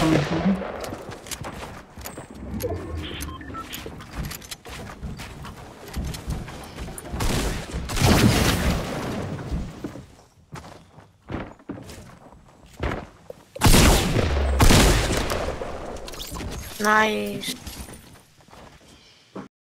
coming from. Nice.